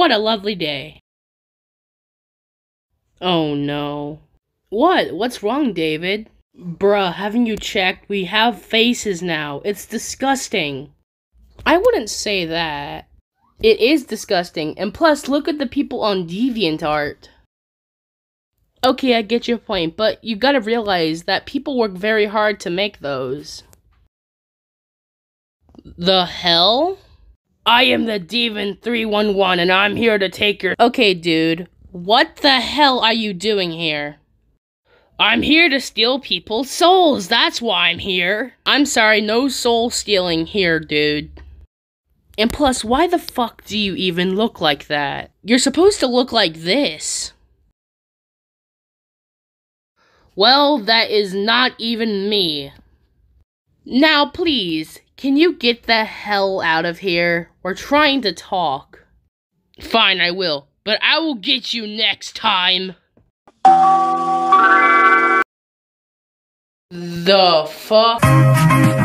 What a lovely day. Oh no. What? What's wrong, David? Bruh, haven't you checked? We have faces now. It's disgusting. I wouldn't say that. It is disgusting, and plus, look at the people on DeviantArt. Okay, I get your point, but you gotta realize that people work very hard to make those. The hell? I am the Devon 311 and I'm here to take your- Okay, dude. What the hell are you doing here? I'm here to steal people's souls, that's why I'm here. I'm sorry, no soul stealing here, dude. And plus, why the fuck do you even look like that? You're supposed to look like this. Well, that is not even me. Now, please, can you get the hell out of here? We're trying to talk. Fine, I will. But I will get you next time. The fuck?